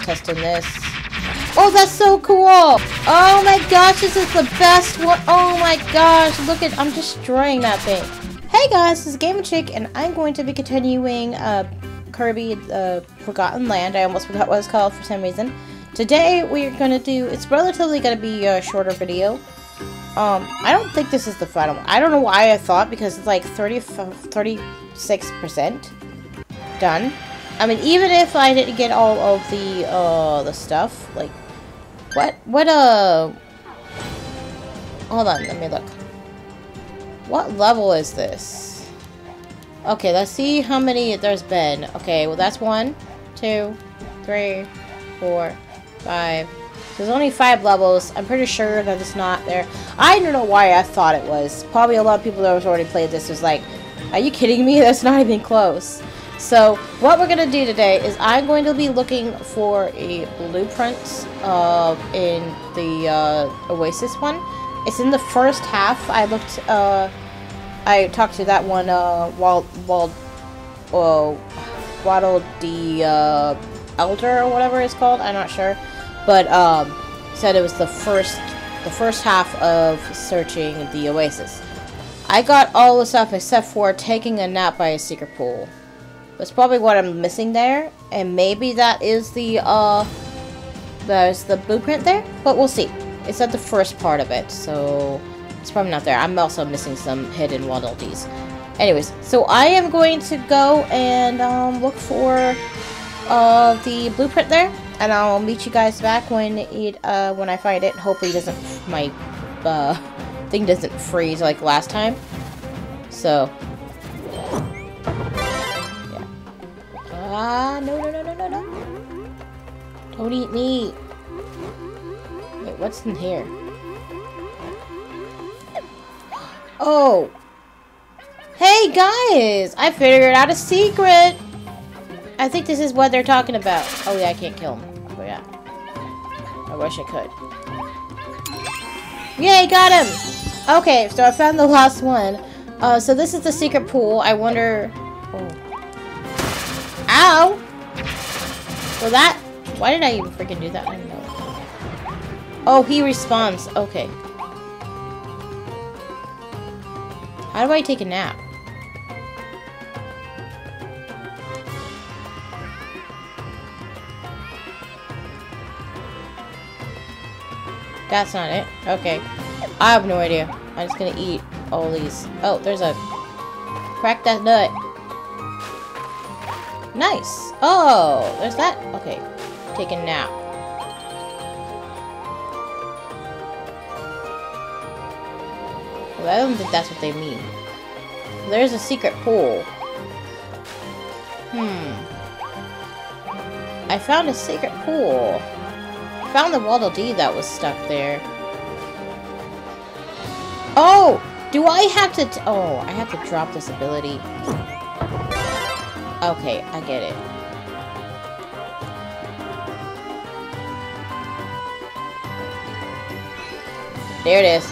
Testing this. Oh, that's so cool! Oh my gosh, this is the best one. Oh my gosh, look at, I'm destroying that thing. Hey guys, this is Gamer Chick, and I'm going to be continuing uh, Kirby uh, Forgotten Land. I almost forgot what it's called for some reason. Today we're going to do, it's relatively going to be a shorter video. Um, I don't think this is the final one. I don't know why I thought, because it's like 30, 36% done. I mean, even if I didn't get all of the, uh, the stuff, like, what, what, uh, hold on, let me look. What level is this? Okay, let's see how many there's been. Okay, well that's one, two, three, four, five. There's only five levels. I'm pretty sure that it's not there. I don't know why I thought it was. Probably a lot of people that have already played this was like, are you kidding me? That's not even close. So, what we're going to do today is I'm going to be looking for a blueprint uh, in the uh, Oasis one. It's in the first half. I looked, uh, I talked to that one, uh, Wald, Wald, uh, Waddle the, uh, Elder or whatever it's called. I'm not sure. But, um, said it was the first, the first half of searching the Oasis. I got all the stuff except for taking a nap by a secret pool. That's probably what I'm missing there. And maybe that is the, uh, there's the blueprint there. But we'll see. It's at the first part of it, so it's probably not there. I'm also missing some hidden Waddle Dees. Anyways, so I am going to go and um, look for uh, the blueprint there, and I'll meet you guys back when it uh, when I find it. Hopefully, doesn't my uh, thing doesn't freeze like last time. So, Ah, no, no, no, no, no, no! Don't eat me. Wait, what's in here? Oh! Hey guys! I figured out a secret! I think this is what they're talking about. Oh yeah, I can't kill him. Oh yeah. I wish I could. Yay, got him! Okay, so I found the last one. Uh, so this is the secret pool. I wonder... Oh. Ow! Well that... Why did I even freaking do that? I don't know. Oh, he responds. Okay. How do I take a nap? That's not it. Okay. I have no idea. I'm just gonna eat all these. Oh, there's a... Crack that nut. Nice. Oh, there's that. Okay. Take a nap. Well, I don't think that's what they mean. There's a secret pool. Hmm. I found a secret pool. I found the Waddle Dee that was stuck there. Oh! Do I have to... oh, I have to drop this ability. Okay, I get it. There it is.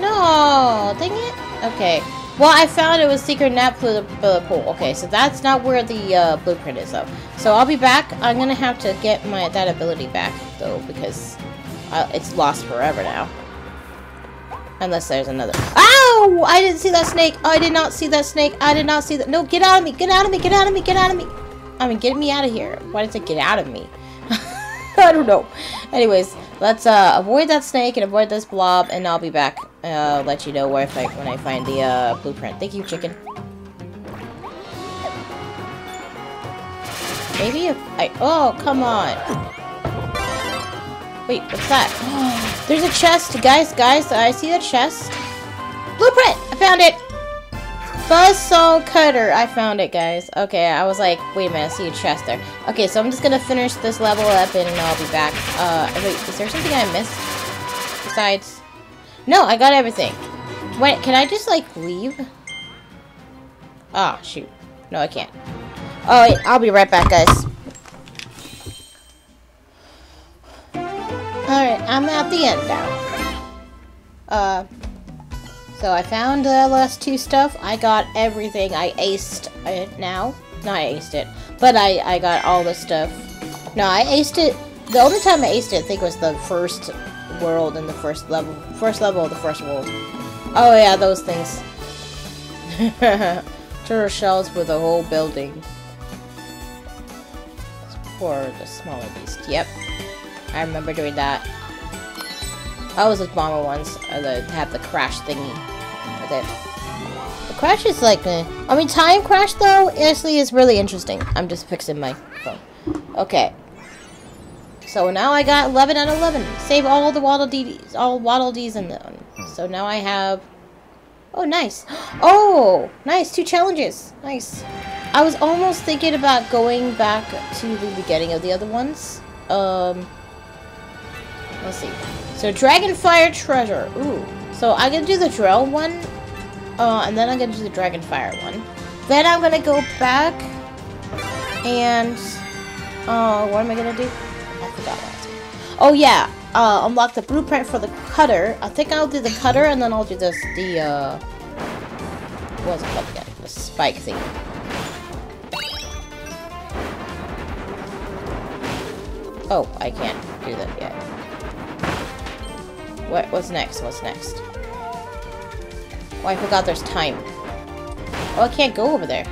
No, dang it. Okay. Well, I found it was secret nap for the, pool. Okay, so that's not where the uh, blueprint is, though. So I'll be back. I'm gonna have to get my that ability back, though, because uh, it's lost forever now. Unless there's another. Ow! I didn't see that snake. I did not see that snake. I did not see that. No, get out of me. Get out of me. Get out of me. Get out of me. I mean, get me out of here. Why does it get out of me? I don't know. Anyways, let's uh, avoid that snake and avoid this blob, and I'll be back. Uh, let you know where I find when I find the uh, blueprint. Thank you, chicken. Maybe if I... Oh, come on. Wait, what's that? There's a chest. Guys, guys, I see the chest. Blueprint! I found it! Buzzsaw cutter. I found it, guys. Okay, I was like, wait a minute, I see a chest there. Okay, so I'm just gonna finish this level up and I'll be back. Uh, wait, is there something I missed? Besides... No, I got everything. Wait, can I just, like, leave? Ah, oh, shoot. No, I can't. Oh, wait, I'll be right back, guys. Alright, I'm at the end now. Uh, So I found the last two stuff. I got everything. I aced it now. No, I aced it. But I, I got all the stuff. No, I aced it. The only time I aced it, I think, was the first world in the first level. First level of the first world. Oh, yeah, those things. Turtle shells with a whole building. For the smaller beast. Yep. I remember doing that. I was with bomber ones. Uh, the have the crash thingy with it. The crash is like, eh. I mean, time crash though actually is really interesting. I'm just fixing my phone. Okay. So now I got 11 out of 11. Save all the Waddle Dees, all Waddle Dees in them. So now I have. Oh, nice. Oh, nice. Two challenges. Nice. I was almost thinking about going back to the beginning of the other ones. Um. Let's see. So Dragonfire Treasure. Ooh. So I'm gonna do the drill one. Uh, and then I'm gonna do the Dragonfire one. Then I'm gonna go back and uh, what am I gonna do? I forgot what. Oh yeah, uh, unlock the blueprint for the cutter. I think I'll do the cutter and then I'll do this the uh, what's it called again? The spike thing. Oh, I can't do that yet. What, what's next? What's next? Oh, I forgot there's time. Oh, I can't go over there.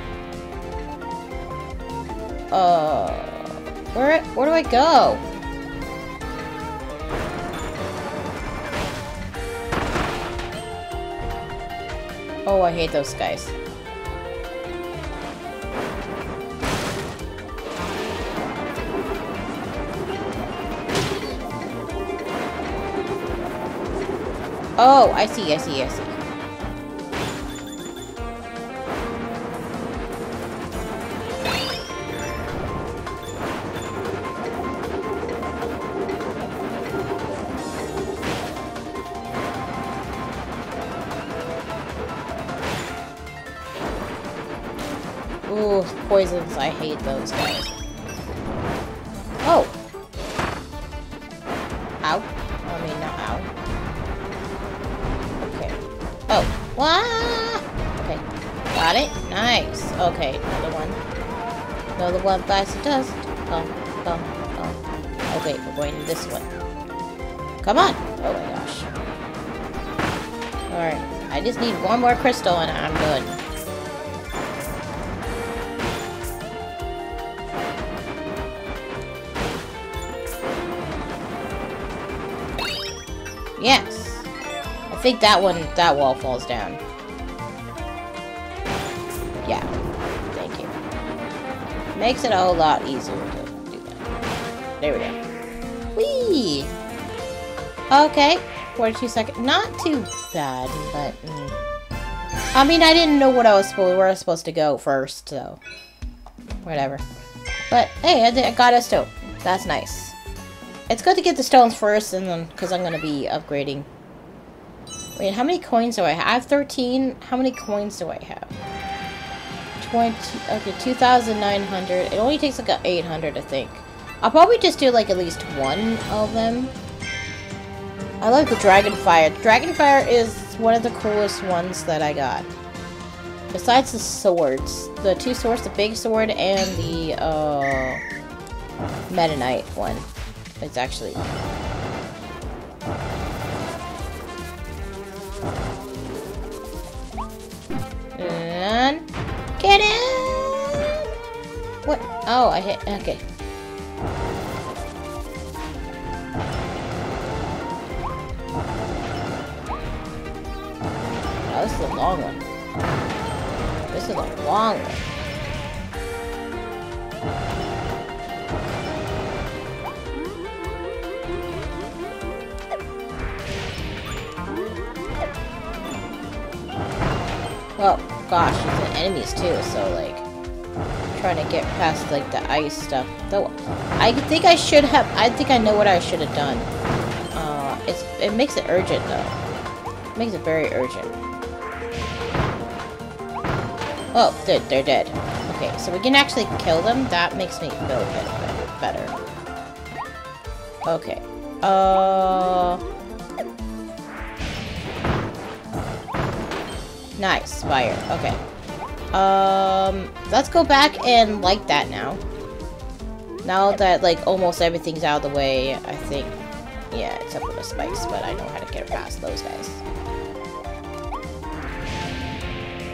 Uh, where, where do I go? Oh, I hate those guys. Oh, I see, I see, I see. Ooh, poisons. I hate those guys. One bites the dust. Come, come, come. Okay, we're going this way. Come on! Oh my gosh. Alright. I just need one more crystal and I'm good. Yes. I think that one, that wall falls down. Makes it a whole lot easier to do that. There we go. Whee! Okay. 42 seconds. Not too bad, but... Mm. I mean, I didn't know what I was supposed, where I was supposed to go first, so... Whatever. But, hey, I, got a stone. That's nice. It's good to get the stones first, and then, because I'm going to be upgrading. Wait, how many coins do I have? I have 13. How many coins do I have? 20, okay, 2,900. It only takes like a 800, I think. I'll probably just do like at least one of them. I like the Dragonfire. Dragonfire is one of the coolest ones that I got. Besides the swords. The two swords, the big sword and the, uh, Meta Knight one. It's actually... Oh, I hit... Okay. Oh, this is a long one. This is a long one. Well, gosh, there's enemies too, so, like, trying to get past, like, the ice stuff. Though, I think I should have, I think I know what I should have done. Uh, it's, it makes it urgent, though. It makes it very urgent. Oh, they're, they're dead. Okay, so we can actually kill them. That makes me feel a bit better. Okay. Uh... Nice, fire. Okay. Um, let's go back and like that now. Now that, like, almost everything's out of the way, I think... Yeah, except for the spikes, but I know how to get past those guys.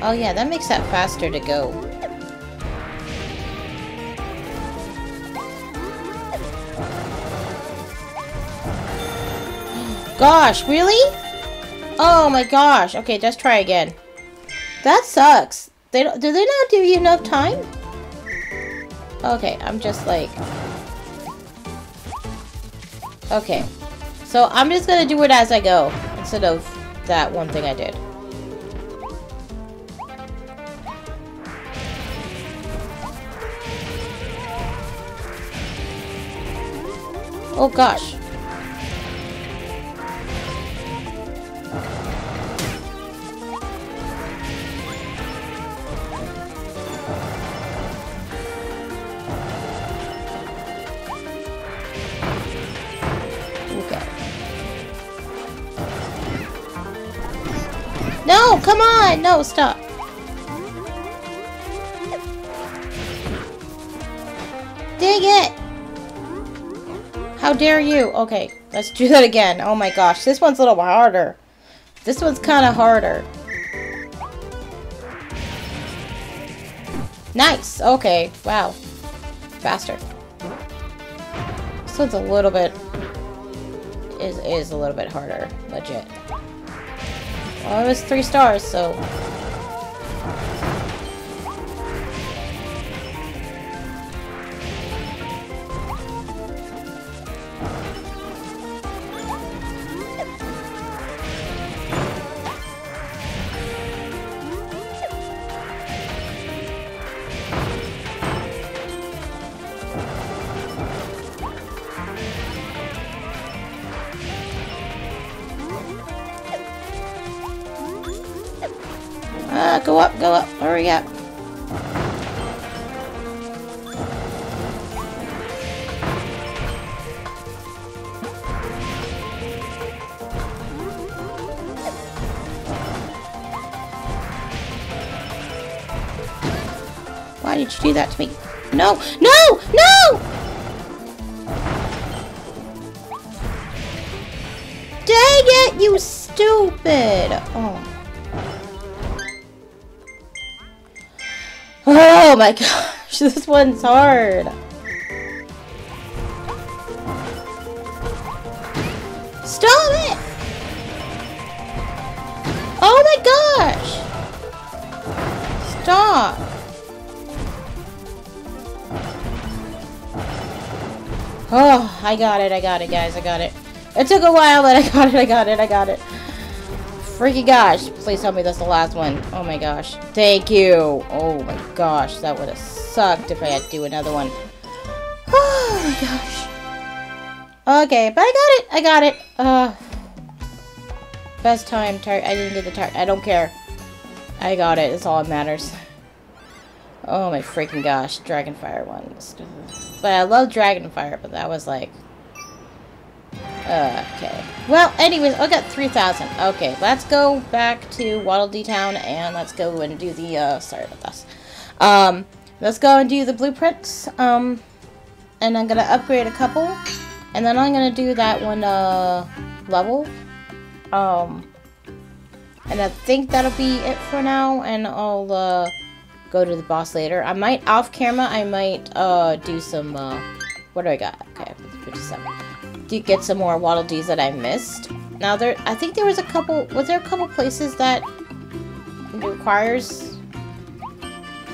Oh yeah, that makes that faster to go. Gosh, really? Oh my gosh. Okay, just try again. That sucks. They don't, do they not give you enough time? Okay, I'm just like... Okay. So I'm just gonna do it as I go, instead of that one thing I did. Oh gosh. Come on! No, stop. Dang it! How dare you? Okay, let's do that again. Oh my gosh, this one's a little harder. This one's kind of harder. Nice! Okay, wow. Faster. This one's a little bit... Is, is a little bit harder. Legit. Well, it was three stars, so... No! No! No! Dang it, you stupid! Oh. Oh my gosh, this one's hard. Stop it! Oh my gosh! Stop! Oh, I got it, I got it, guys, I got it. It took a while, but I got it, I got it, I got it. Freaky gosh. Please tell me that's the last one. Oh my gosh. Thank you. Oh my gosh. That would have sucked if I had to do another one. Oh my gosh. Okay, but I got it. I got it. Uh, best time. Tar I didn't get the tar. I don't care. I got it. That's all that matters. Oh my freaking gosh. Dragonfire ones. But I love Dragonfire, but that was like okay. Well, anyways, I got 3,000. Okay, let's go back to Waddle Dee Town and let's go and do the, uh, sorry about this. Um, let's go and do the blueprints. Um, and I'm gonna upgrade a couple. And then I'm gonna do that one, uh, level. Um, and I think that'll be it for now. And I'll, uh, go to the boss later. I might, off camera, I might, uh, do some, uh, what do I got? Okay, 57 to get some more Waddle Dees that I missed. Now there, I think there was a couple, was there a couple places that requires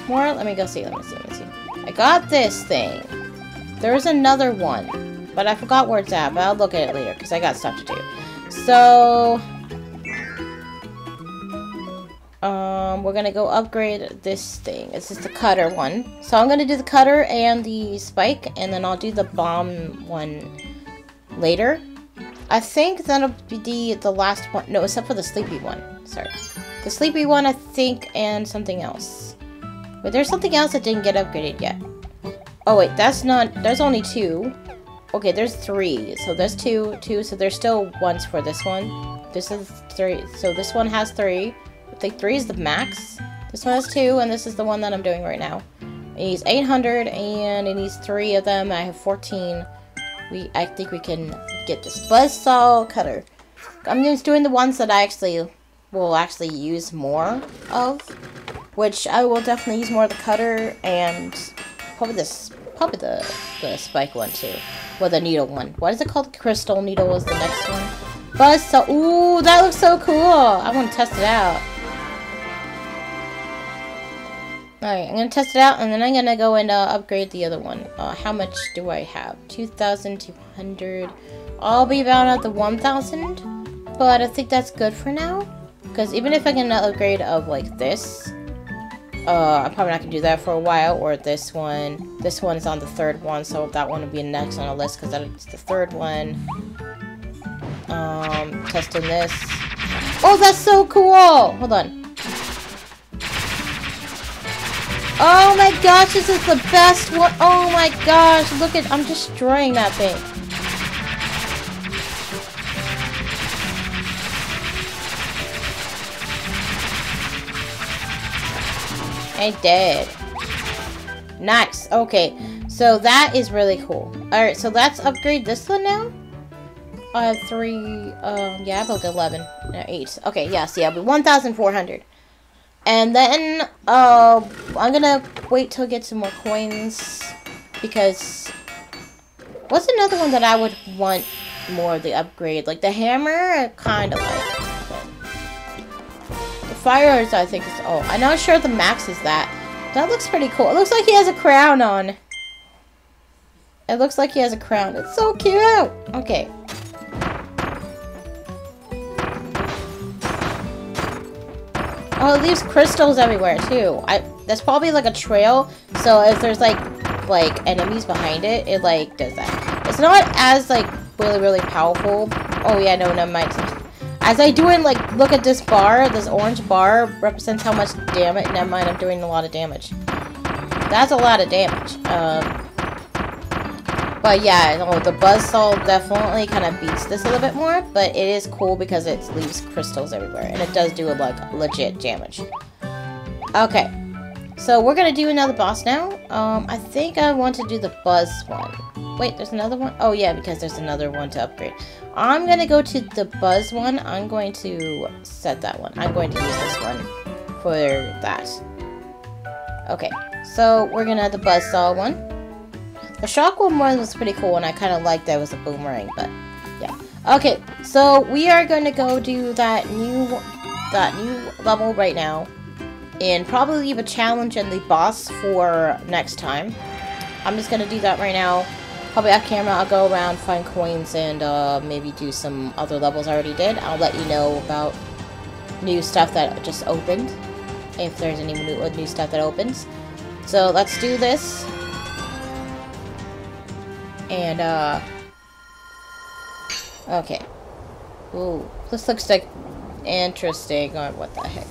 more? Let me go see, let me see, let me see. I got this thing. There's another one, but I forgot where it's at, but I'll look at it later because I got stuff to do. So, um, we're gonna go upgrade this thing. This is the cutter one. So I'm gonna do the cutter and the spike, and then I'll do the bomb one later. I think that'll be the, the last one. No, except for the sleepy one. Sorry. The sleepy one, I think, and something else. But there's something else that didn't get upgraded yet. Oh, wait, that's not... There's only two. Okay, there's three. So there's two, two. So there's still ones for this one. This is three. So this one has three. I think three is the max. This one has two, and this is the one that I'm doing right now. It needs 800, and it needs three of them. I have 14. We, I think we can get this buzzsaw cutter. I'm just doing the ones that I actually will actually use more of, which I will definitely use more of the cutter and probably this, probably the the spike one too, well the needle one. What is it called? Crystal needle is the next one. Buzzsaw. Ooh, that looks so cool. I want to test it out. Alright, I'm going to test it out, and then I'm going to go and uh, upgrade the other one. Uh, how much do I have? 2,200. I'll be about at the 1,000, but I think that's good for now. Because even if I can upgrade of, like, this, uh, I'm probably not to do that for a while, or this one. This one is on the third one, so that one will be next on the list, because that's the third one. Um, testing this. Oh, that's so cool! Hold on. Oh my gosh, this is the best one. Oh my gosh, look at, I'm destroying that thing. I did. Nice. Okay, so that is really cool. Alright, so let's upgrade this one now. I have three, um, yeah, I have like 11, no, 8. Okay, yes, yeah, but 1,400. And then, uh, I'm gonna wait till I get some more coins, because, what's another one that I would want more of the upgrade? Like, the hammer, kind of like, the fires, I think is, oh, I'm not sure the max is that. That looks pretty cool. It looks like he has a crown on. It looks like he has a crown. It's so cute! Okay. Oh, it leaves crystals everywhere too. I that's probably like a trail. So if there's like like enemies behind it, it like does that. It's not as like really really powerful. Oh yeah, no, never mind. As I do it, like look at this bar. This orange bar represents how much damage. Never mind, I'm doing a lot of damage. That's a lot of damage. Um, but yeah, no, the buzzsaw definitely kind of beats this a little bit more, but it is cool because it leaves crystals everywhere, and it does do like legit damage. Okay, so we're gonna do another boss now. Um, I think I want to do the buzz one. Wait, there's another one? Oh yeah, because there's another one to upgrade. I'm gonna go to the buzz one. I'm going to set that one. I'm going to use this one for that. Okay, so we're gonna have the buzzsaw one. The shockwave one was pretty cool, and I kind of liked that it was a boomerang, but yeah. Okay, so we are going to go do that new that new level right now, and probably leave a challenge and the boss for next time. I'm just gonna do that right now. Probably off camera, I'll go around, find coins, and uh, maybe do some other levels I already did. I'll let you know about new stuff that just opened, if there's any new, new stuff that opens. So let's do this. And, uh... Okay. Ooh, this looks like interesting. Oh, what the heck.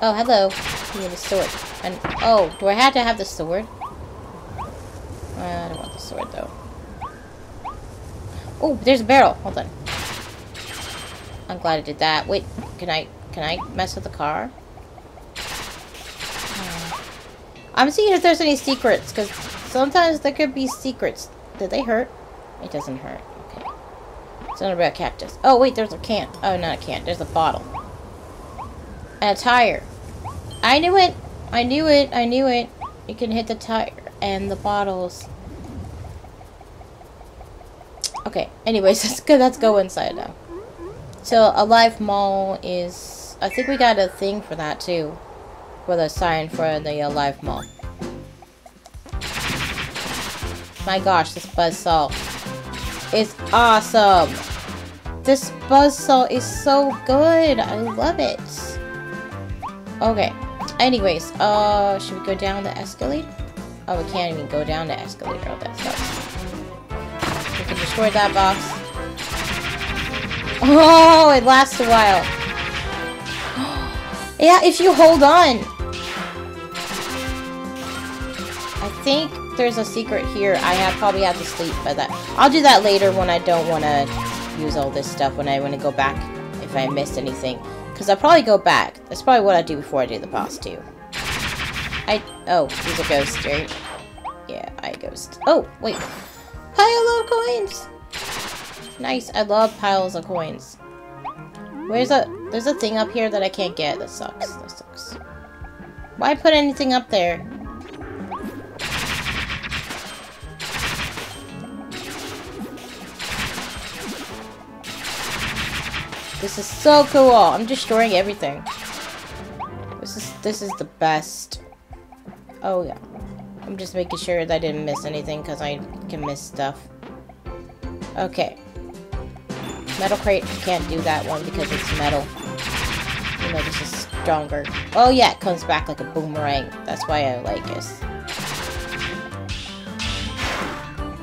Oh, hello. You need a sword. And, oh, do I have to have the sword? I don't want the sword, though. Oh, there's a barrel. Hold on. I'm glad I did that. Wait, can I, can I mess with the car? I'm seeing if there's any secrets, because sometimes there could be secrets. Did they hurt? It doesn't hurt. Okay. It's not about cactus. Oh, wait, there's a can. Oh, not a can. There's a bottle. And a tire. I knew it. I knew it. I knew it. You can hit the tire and the bottles. Okay. Anyways, let's go, let's go inside now. So, Alive Mall is... I think we got a thing for that, too with a sign for the uh, Alive Mall. My gosh, this buzzsaw is awesome. This buzzsaw is so good. I love it. Okay. Anyways, uh, should we go down the escalator? Oh, we can't even go down the escalator. Oh, that sucks. We can destroy that box. Oh, it lasts a while. yeah, if you hold on. I think there's a secret here. I have probably have to sleep by that. I'll do that later when I don't want to use all this stuff when I want to go back. If I missed anything. Because I'll probably go back. That's probably what I do before I do the boss, too. I... Oh, he's a ghost, right? Yeah, I ghost. Oh, wait. Pile of coins! Nice. I love piles of coins. Where's a... There's a thing up here that I can't get. That sucks. That sucks. Why put anything up there? This is so cool. I'm destroying everything. This is this is the best. Oh yeah. I'm just making sure that I didn't miss anything because I can miss stuff. Okay. Metal crate can't do that one because it's metal. You know, this is stronger. Oh yeah, it comes back like a boomerang. That's why I like this.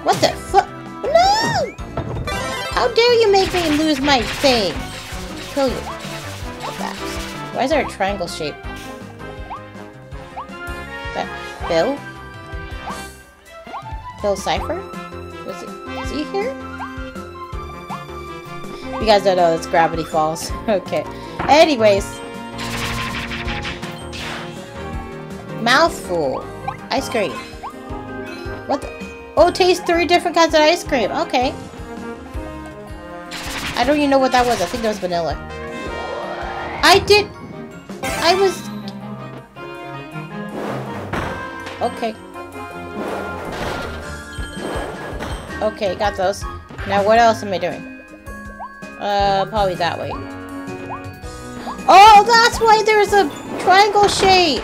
What the fuck? No! How dare you make me lose my thing? Kill you. Why is there a triangle shape? That Bill? Bill Cipher? Was it is he here? You guys don't know, it's Gravity Falls. okay. Anyways. Mouthful. Ice cream. What the? Oh, taste three different kinds of ice cream. Okay. I don't even know what that was. I think that was vanilla. I did... I was... Okay. Okay, got those. Now what else am I doing? Uh, probably that way. Oh, that's why there's a triangle shape!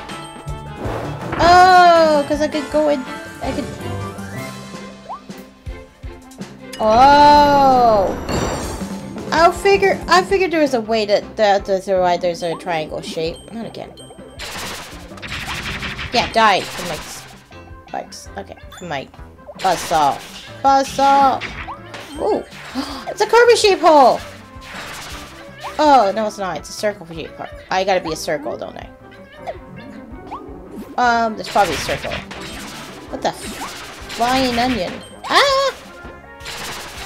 Oh, because I could go in... I could... Oh! I figure I figured there was a way that that there's why there's a triangle shape. Not again. Yeah, die from my spikes. Okay, from my buzzsaw. Buzzsaw. Ooh, it's a Kirby shape hole. Oh no, it's not. It's a circle shape part. I gotta be a circle, don't I? Um, there's probably a circle. What the flying onion? Ah!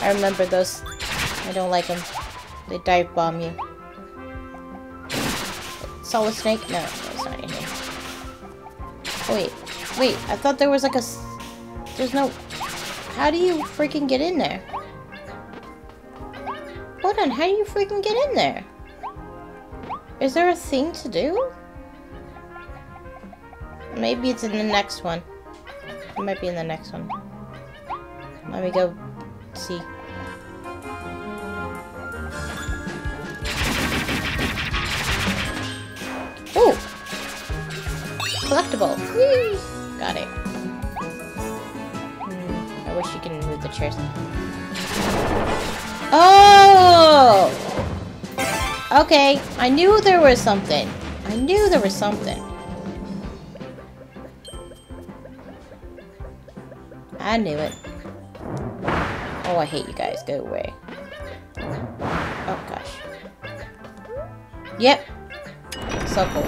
I remember those I don't like them. They dive bomb you. Solid snake? No, it's not in here. Wait. Wait, I thought there was like a... There's no... How do you freaking get in there? Hold on, how do you freaking get in there? Is there a thing to do? Maybe it's in the next one. It might be in the next one. Let me go see. Collectible. Whee! Got it. Hmm, I wish you can move the chairs. Oh! Okay, I knew there was something. I knew there was something. I knew it. Oh, I hate you guys. Go away. Oh, gosh. Yep, Circle.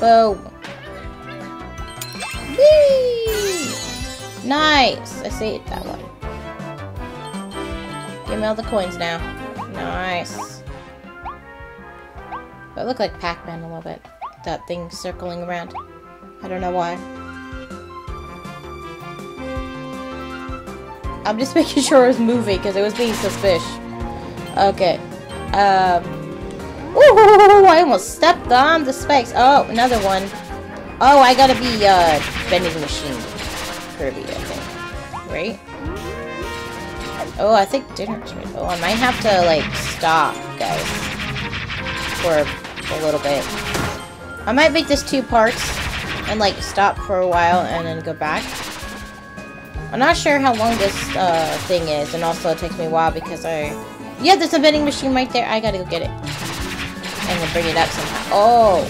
Boom. Nice! I see that one. Give me all the coins now. Nice. I look like Pac-Man a little bit. That thing circling around. I don't know why. I'm just making sure it was moving because it was being suspicious. Okay. Um, Ooh, I almost stepped on the spikes. Oh, another one. Oh, I gotta be, uh, vending machine. Kirby, I think. Right? Oh, I think dinner's ready. Oh, I might have to, like, stop, guys. For a little bit. I might make this two parts and, like, stop for a while and then go back. I'm not sure how long this, uh, thing is, and also it takes me a while because I... Yeah, there's a vending machine right there. I gotta go get it. I'm gonna bring it up somehow. Oh!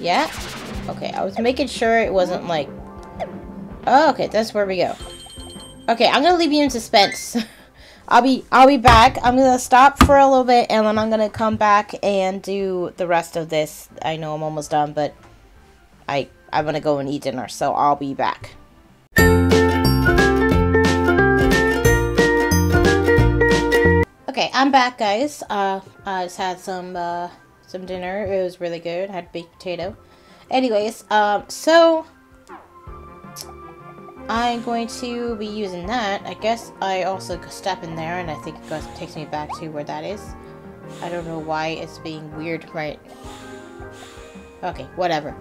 Yeah? Okay, I was making sure it wasn't like... Oh, okay, that's where we go. Okay, I'm gonna leave you in suspense. I'll be I'll be back. I'm gonna stop for a little bit and then I'm gonna come back and do the rest of this. I know I'm almost done, but I I'm gonna go and eat dinner, so I'll be back. Okay, I'm back, guys. Uh, I just had some uh, some dinner. It was really good. I had baked potato. Anyways, um, so I'm going to be using that. I guess I also step in there, and I think it goes, takes me back to where that is. I don't know why it's being weird, right? Okay, whatever.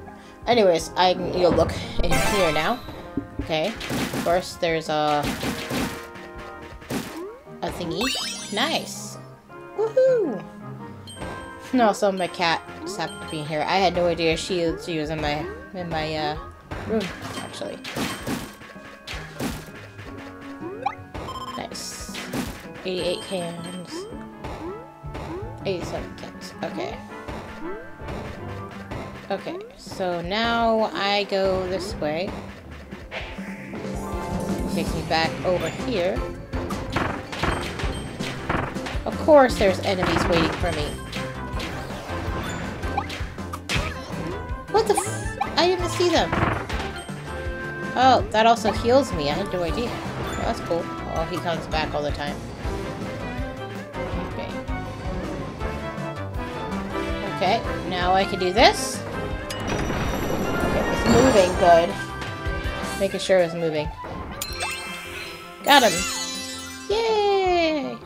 Anyways, I can you look in here now. Okay, first there's a a thingy. Nice. Woohoo! No, so my cat just happened to be here. I had no idea she she was in my in my uh, room actually. Nice. 88 cans. 87 cans. Okay. Okay, so now I go this way. Takes me back over here. Of course there's enemies waiting for me. What the I didn't see them. Oh, that also heals me. I had no idea. Oh, that's cool. Oh, he comes back all the time. Okay. Okay, now I can do this. Okay, it's moving good. Making sure it's moving. Got him! Yay!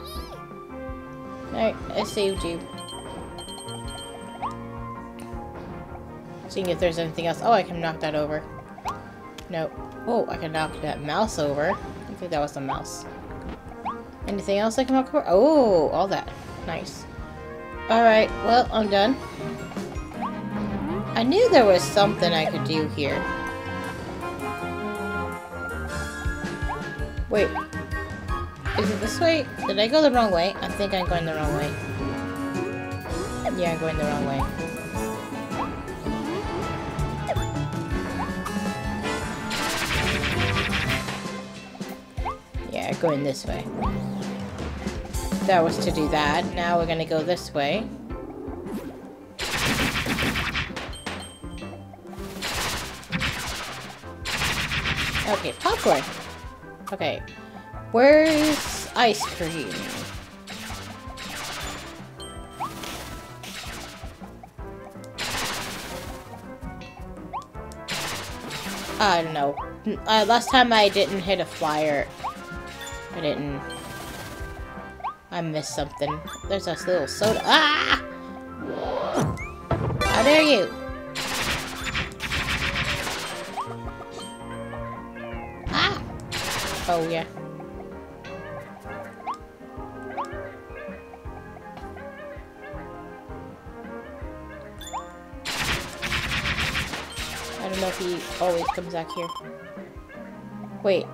Alright, I saved you. Seeing if there's anything else. Oh, I can knock that over. Nope. Oh, I can knock that mouse over. I think that was the mouse. Anything else I can knock over? Oh, all that. Nice. Alright, well, I'm done. I knew there was something I could do here. Wait. Is it this way? Did I go the wrong way? I think I'm going the wrong way. Yeah, I'm going the wrong way. Going this way. That was to do that. Now we're gonna go this way. Okay, popcorn. Okay. Where's ice cream? I don't know. Uh, last time I didn't hit a flyer. I didn't. I missed something. There's a little soda. Ah! How dare you? Ah! Oh, yeah. I don't know if he always comes back here. Wait.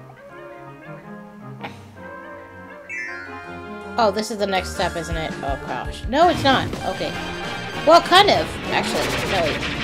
Oh, this is the next step, isn't it? Oh, gosh. No, it's not. Okay. Well, kind of, actually. No, wait.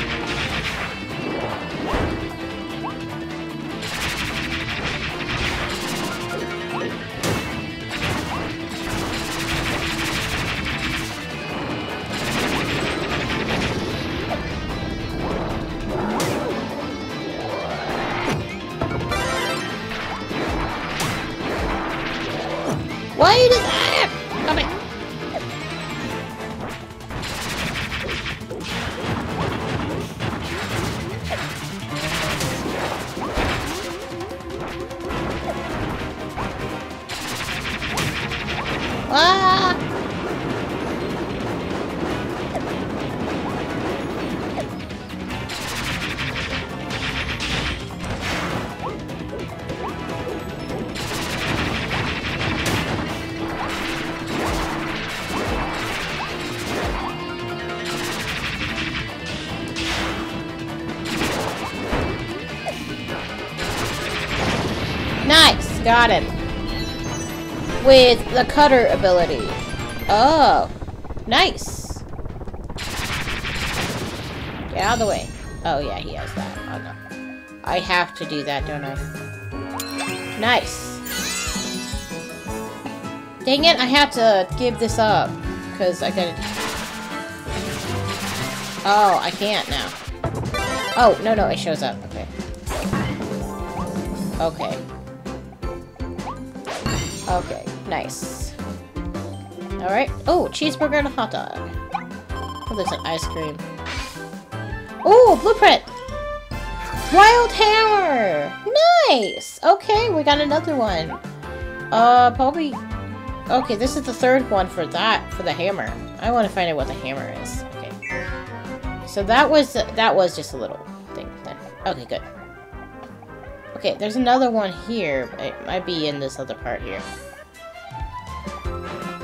Got him. With the cutter ability. Oh. Nice. Get out of the way. Oh, yeah, he has that. Oh, no. I have to do that, don't I? Nice. Dang it, I have to give this up. Because I gotta... Oh, I can't now. Oh, no, no, it shows up. Okay. Okay. Okay, nice. Alright. Oh, cheeseburger and a hot dog. Oh, there's an ice cream. Oh, blueprint! Wild hammer! Nice! Okay, we got another one. Uh, probably... Okay, this is the third one for that, for the hammer. I want to find out what the hammer is. Okay. So that was, that was just a little thing then. Okay, good. Okay, there's another one here. It might be in this other part here.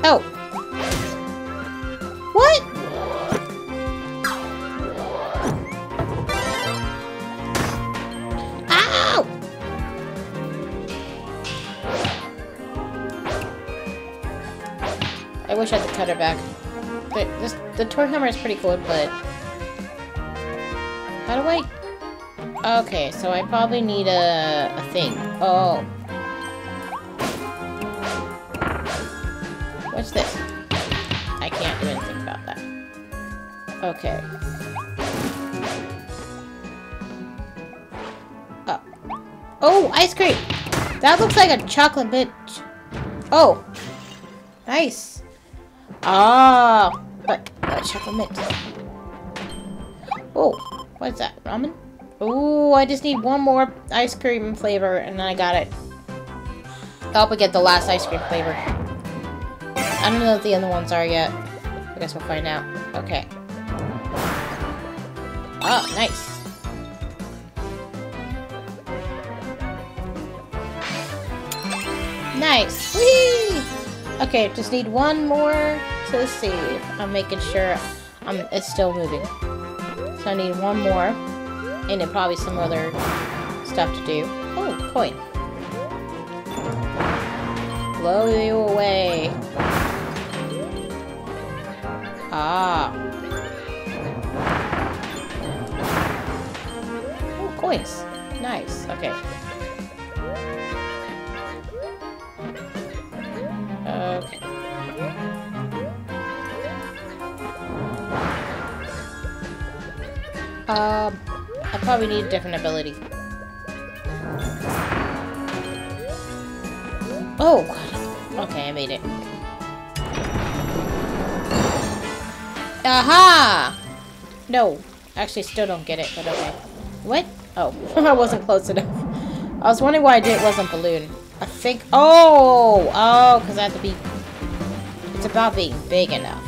Oh! What? Ow! I wish I could Cutter back. The, this, the toy hammer is pretty cool, but... How do I... Okay, so I probably need a, a thing. Oh. Okay. Oh. Oh, ice cream! That looks like a chocolate bit. Oh. Nice. Ah. But, uh, chocolate mint. Oh, what's that? Ramen? Ooh, I just need one more ice cream flavor, and then I got it. I hope we get the last ice cream flavor. I don't know what the other ones are yet. I guess we'll find out. Okay. Oh, nice. Nice. Whee! Okay, just need one more to save. I'm making sure I'm, it's still moving. So I need one more. And then probably some other stuff to do. Oh, coin. Blow you away. Ah. Nice. Okay. Okay. Um, I probably need a different ability. Oh, okay, I made it. Aha! No, actually still don't get it, but okay. What? Oh, I wasn't close enough. I was wondering why it wasn't balloon. I think, oh, oh, because I have to be, it's about being big enough.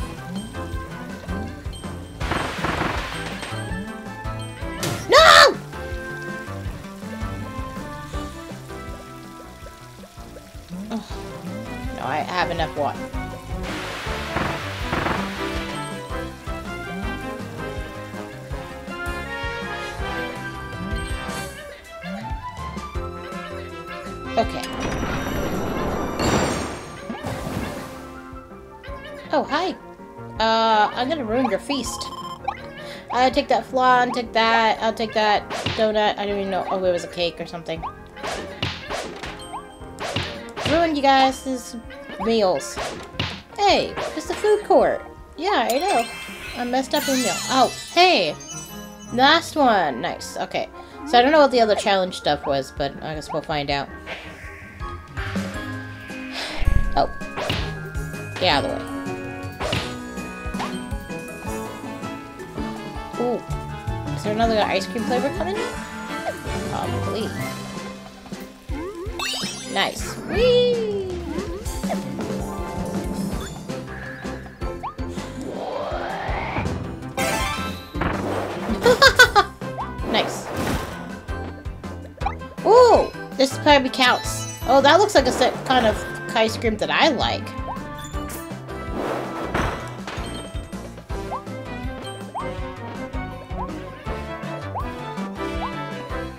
No! No, I have enough water. Uh, I'm gonna ruin your feast. I'll take that flan, take that, I'll take that donut. I don't even know. Oh, it was a cake or something. Ruined you guys' meals. Hey, it's the food court. Yeah, I know. I messed up a meal. Oh, hey! Last one. Nice. Okay. So I don't know what the other challenge stuff was, but I guess we'll find out. Oh. Get out of the way. Is there another ice cream flavor coming? Probably. Nice. Whee! nice. Ooh! This probably counts. Oh, that looks like a set kind of ice cream that I like.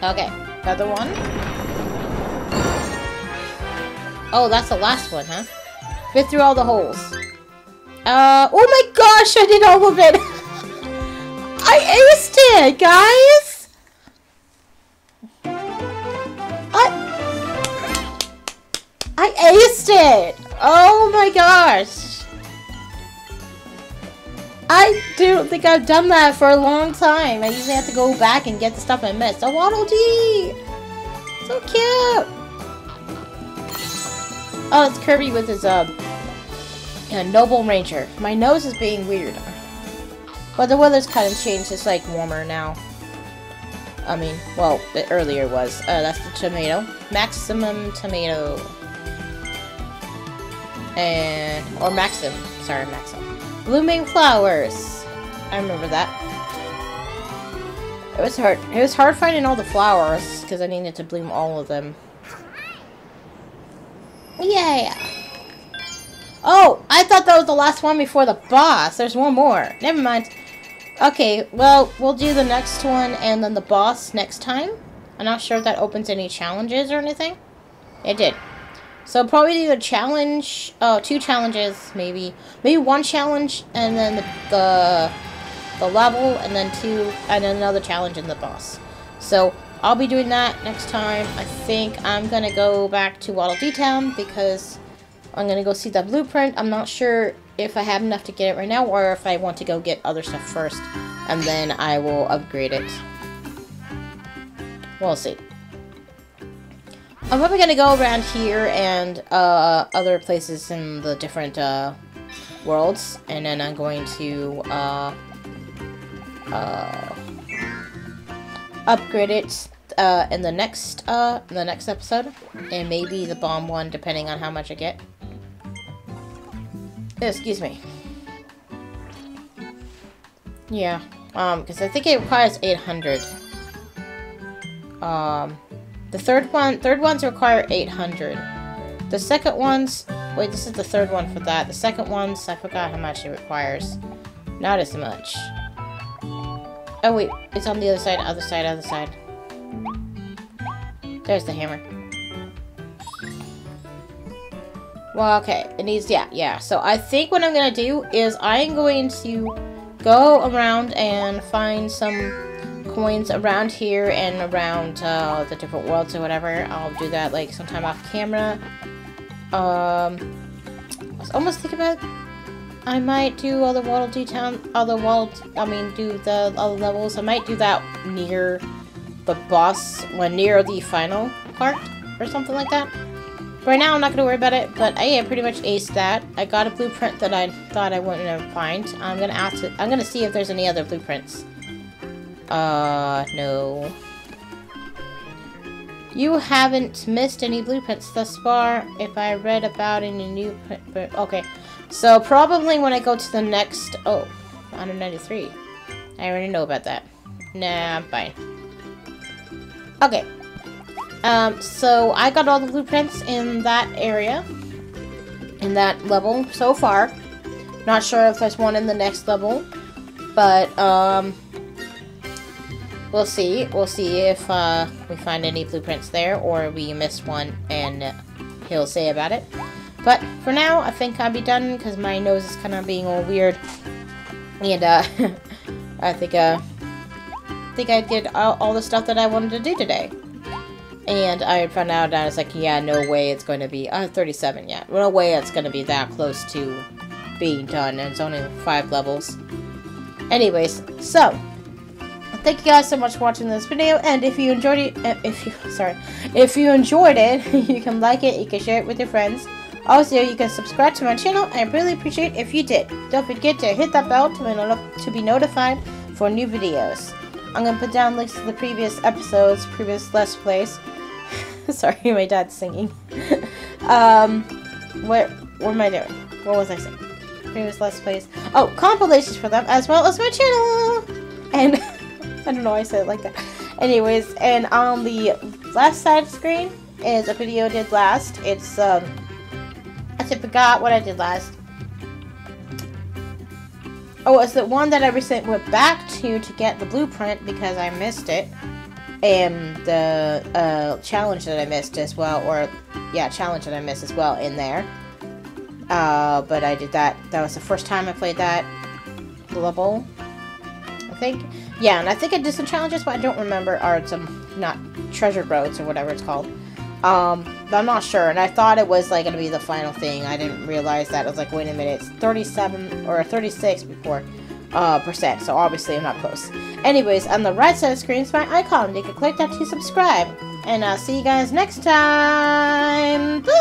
Okay, another one. Oh, that's the last one, huh? Fit through all the holes. Uh, oh my gosh, I did all of it! I aced it, guys! I... I aced it! Oh my gosh! I don't think I've done that for a long time. I usually have to go back and get the stuff I missed. A Waddle Dee! So cute! Oh, it's Kirby with his, uh, Noble Ranger. My nose is being weird. But the weather's kind of changed. It's like warmer now. I mean, well, it earlier was. Uh, that's the tomato. Maximum tomato. And, or Maxim. Sorry, Maxim. Blooming flowers. I remember that. It was hard. It was hard finding all the flowers because I needed to bloom all of them. Yeah. Oh, I thought that was the last one before the boss. There's one more. Never mind. Okay, well, we'll do the next one and then the boss next time. I'm not sure if that opens any challenges or anything. It did. So probably do a challenge, oh, two challenges, maybe. Maybe one challenge and then the, the, the level and then two, and then another challenge and the boss. So I'll be doing that next time. I think I'm going to go back to Waddle Dee Town because I'm going to go see the blueprint. I'm not sure if I have enough to get it right now or if I want to go get other stuff first and then I will upgrade it. We'll see. I'm probably to go around here and uh, other places in the different uh, worlds and then I'm going to uh, uh upgrade it uh, in the next uh, in the next episode and maybe the bomb one depending on how much I get. Excuse me. Yeah, um, because I think it requires 800. Um, the third one, third ones require 800. The second ones, wait, this is the third one for that. The second ones, I forgot how much it requires. Not as much. Oh wait, it's on the other side, other side, other side. There's the hammer. Well, okay. It needs, yeah, yeah. So I think what I'm to do is I'm going to go around and find some coins around here and around uh, the different worlds or whatever. I'll do that like sometime off camera. Um, I was almost thinking about I might do all the Waddle Dee Town, all the Waddle, I mean, do the other levels. I might do that near the boss, when near the final part or something like that. Right now, I'm not going to worry about it, but I pretty much aced that. I got a blueprint that I thought I wouldn't ever find. I'm going to ask it. I'm going to see if there's any other blueprints. Uh, no. You haven't missed any blueprints thus far. If I read about any new... Okay. So, probably when I go to the next... Oh, 193. I already know about that. Nah, I'm fine. Okay. Um, so I got all the blueprints in that area, in that level so far. Not sure if there's one in the next level, but um, we'll see. We'll see if uh, we find any blueprints there or we miss one and he'll say about it. But for now, I think I'll be done because my nose is kind of being all weird. And uh, I think uh, I think I did all, all the stuff that I wanted to do today. And I found out and I was like, yeah, no way it's going to be, uh, 37 yet. No way it's going to be that close to being done. And it's only five levels. Anyways, so, thank you guys so much for watching this video. And if you enjoyed it, uh, if you, sorry, if you enjoyed it, you can like it, you can share it with your friends. Also, you can subscribe to my channel. I really appreciate if you did. Don't forget to hit that bell to, be notified for new videos. I'm to put down links to the previous episodes, previous Let's Plays. Sorry, my dad's singing. um, what, what am I doing? What was I saying? Previous Let's Plays. Oh, compilations for them, as well as my channel! And, I don't know why I said it like that. Anyways, and on the left side screen is a video I did last. It's, um, I forgot what I did last. Oh, it's the one that I recently went back to to get the blueprint because I missed it. And the uh, challenge that I missed as well, or yeah, challenge that I missed as well in there. Uh, but I did that. That was the first time I played that level. I think. Yeah, and I think I did some challenges, but I don't remember. Or some, not treasure roads or whatever it's called. Um, but I'm not sure. And I thought it was like going to be the final thing. I didn't realize that. I was like, wait a minute, it's 37 or 36 before uh, percent. So obviously I'm not close. Anyways, on the right side of the screen is my icon. You can click that to subscribe. And I'll see you guys next time. Bye.